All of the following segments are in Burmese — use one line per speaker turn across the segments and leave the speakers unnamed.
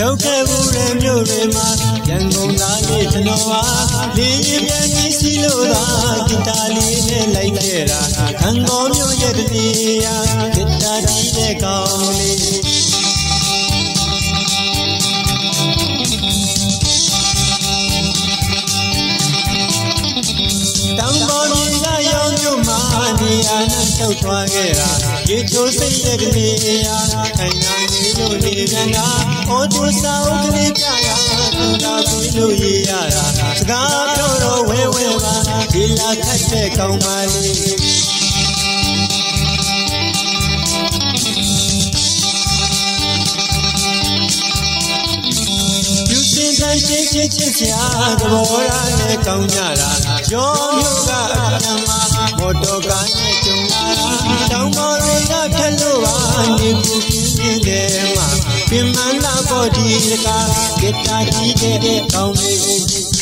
ရောက်ခဲ့ဘူးတဲ့မြို့တွေမှာရန်ကုန်သားလေးကျွန်တော်ဟာလေးပြန်ကြီးစီလို့သာဂီတာလေးနဲ့လိုက်ခဲ့တာခံတော်မြို့ရဲ့တနေရာဂီတာကြီး င်းလေးတောင်ပေါ်မြေကရောင်မြို့မှာနေရာနဲ့ထုတ်သွားခဲ့တာရေချိုးစိတ်ရဲ့ ပြန်တာအော်တူစာအုပ်ကလေးပြရတူတာပြီးလို့ရရတာစကားပြောတော့ဝဲဝဲပါဒီလာခတ်တဲ့ကောင်းပါလေးချစ်ချစ်ချစ်ချာသဘောထားနဲ့ကောင်းကြတာရောမျိုးကအပြမမော်တော်ကားနဲ့ကြုံလာတောင်ပေါ်တွေကထက်လို့ပါနေကူပြင်းတယ်မှာပင်မလာပေါ်ဒီကဂစ်တာကြီးတဲ့ကောင်းလေး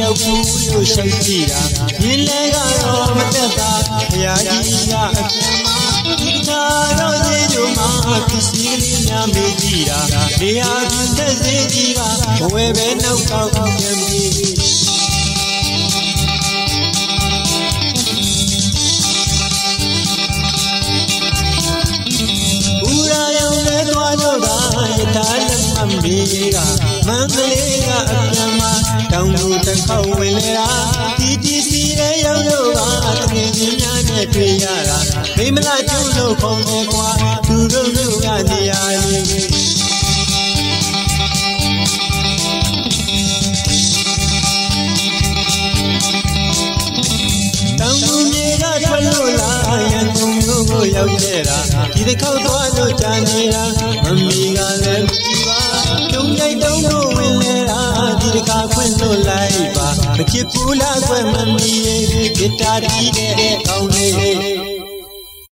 ရောက်ဘူးလို့ရှိကြည့်တာ မြင်လဲကတော့မတက်တာဘုရားကြီးကအပြန်မှာဒီသာတော့စေတို့မှာပစ္စည်းကလေးများမေးကြည့်တာနေရာဖြစ်တဲ့စေကြီးကဘဝပဲနောက်ကောက်ပြန်ပြီးမေကမန္တလေးကအပြန်မှာတောင်သူတစ်ခေါက်ဝင်လာတီတီစီရဲ့ရောက်လို့ပါတကယ်ကြီးများနဲ့တွေ့ရတာမိမလားကျုံလို့ခုံတယ်ကွာ ကိုရောက်ခဲ့တာဒီတစ်ခေါက်သွားလို့ကြာနေတာမမီကလည်းရိုက်တုံးလို့ဝင်လေတာဒီတခါခွင့်လို့လိုက်ပါမချစ်ဘူးလားကွယ်မမီဂီတာတီးတဲ့ကောင်းလေး